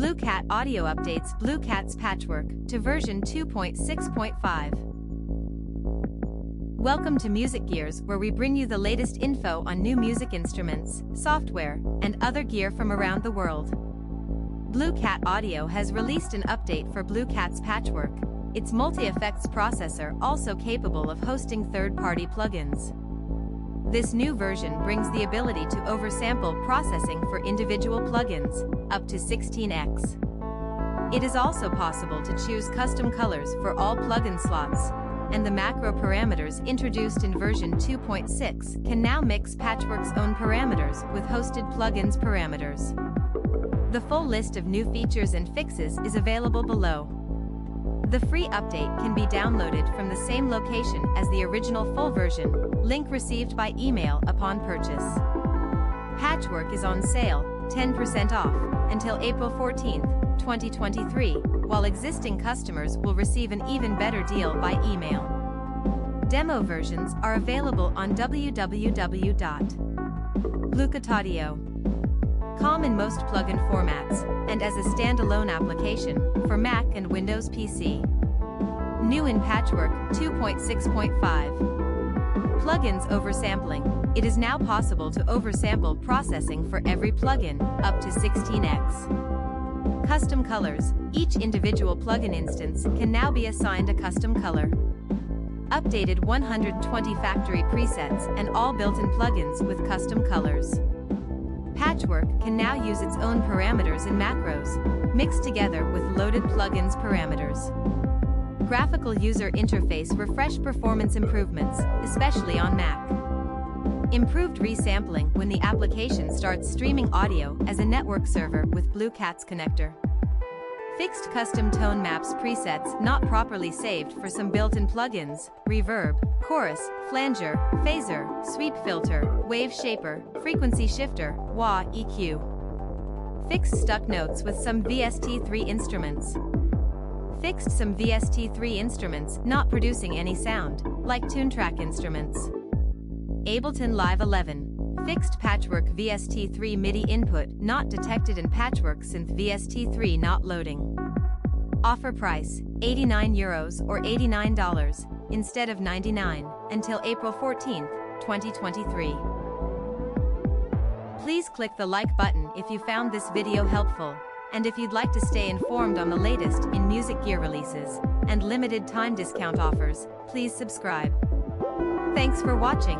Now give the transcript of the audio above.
Blue Cat Audio updates Blue Cat's Patchwork to version 2.6.5. Welcome to MusicGearz, where we bring you the latest info on new music instruments, software, and other gear from around the world. Blue Cat Audio has released an update for Blue Cat's Patchwork, its multi-effects processor also capable of hosting third-party plugins. This new version brings the ability to oversample processing for individual plugins, up to 16x. It is also possible to choose custom colors for all plugin slots, and the macro parameters introduced in version 2.6 can now mix Patchwork's own parameters with hosted plugins parameters. The full list of new features and fixes is available below. The free update can be downloaded from the same location as the original full version, link received by email upon purchase. Patchwork is on sale, 10% off, until April 14, 2023, while existing customers will receive an even better deal by email. Demo versions are available on in most plugin formats, and as a standalone application for Mac and Windows PC. New in Patchwork 2.6.5. Plugins oversampling. It is now possible to oversample processing for every plugin, up to 16x. Custom colors. Each individual plugin instance can now be assigned a custom color. Updated 120 factory presets and all built-in plugins with custom colors. Patchwork can now use its own parameters and macros, mixed together with loaded plugins parameters. Graphical user interface refresh performance improvements, especially on Mac. Improved resampling when the application starts streaming audio as a network server with Blue Cat's connector. Fixed custom tone maps presets not properly saved for some built-in plugins, reverb, chorus, flanger, phaser, sweep filter, wave shaper, frequency shifter, wah, EQ. Fixed stuck notes with some VST3 instruments. Fixed some VST3 instruments not producing any sound, like Toontrack instruments. Ableton Live 11 Fixed Patchwork VST3 MIDI input not detected in Patchwork Synth VST3 not loading. Offer price 89 euros or $89 instead of 99 until April 14, 2023. Please click the like button if you found this video helpful, and if you'd like to stay informed on the latest in music gear releases and limited time discount offers, please subscribe. Thanks for watching.